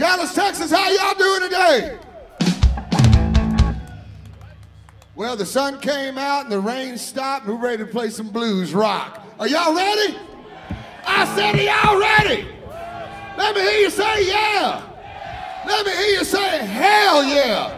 Dallas, Texas, how y'all doing today? Well, the sun came out and the rain stopped, and we're ready to play some blues rock. Are y'all ready? I said, Are y'all ready? Let me hear you say, Yeah. Let me hear you say, Hell yeah.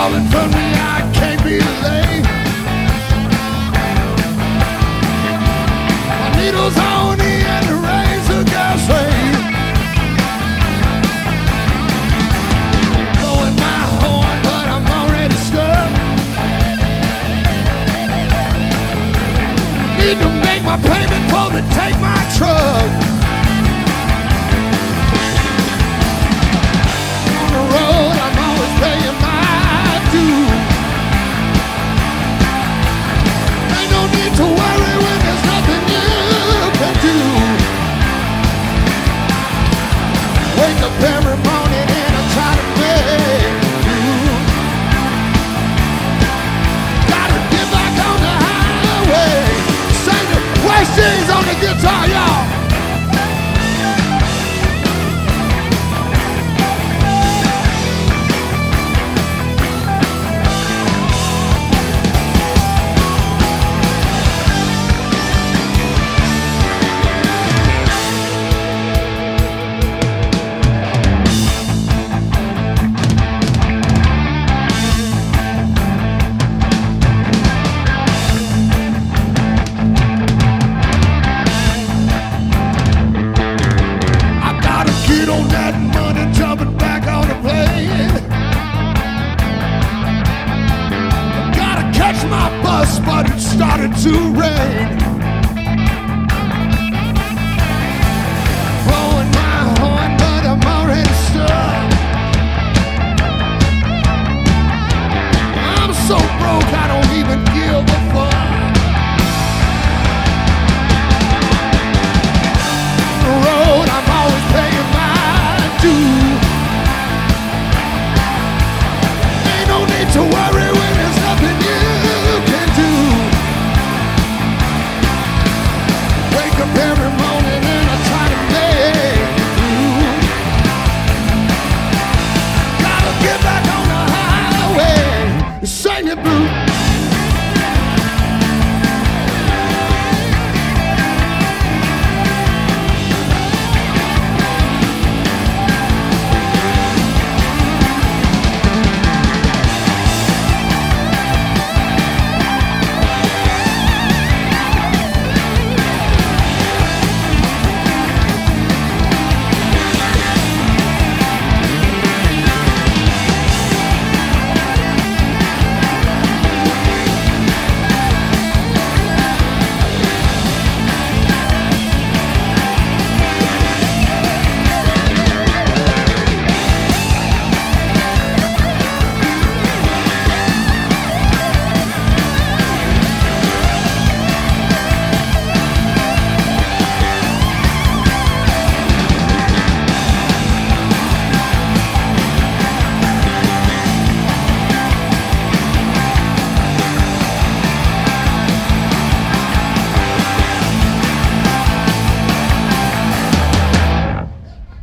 Calling for me, I can't be late. My needle's on the end, the razor girl's rain. Blowing my horn, but I'm already stuck. Need to make my payment for to take my truck. Keys on the guitar, yeah. pain every